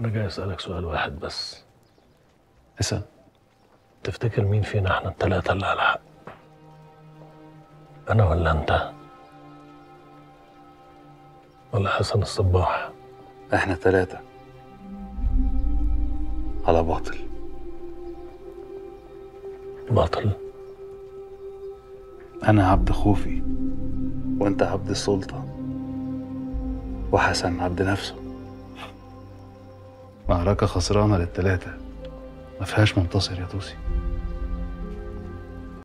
أنا جاي أسألك سؤال واحد بس اسأل تفتكر مين فينا إحنا التلاتة اللي على حق؟ أنا ولا أنت؟ ولا حسن الصباح؟ إحنا ثلاثة على باطل باطل أنا عبد خوفي وأنت عبد السلطة وحسن عبد نفسه معركة خسرانة للتلاتة. ما فيهاش منتصر يا توسي.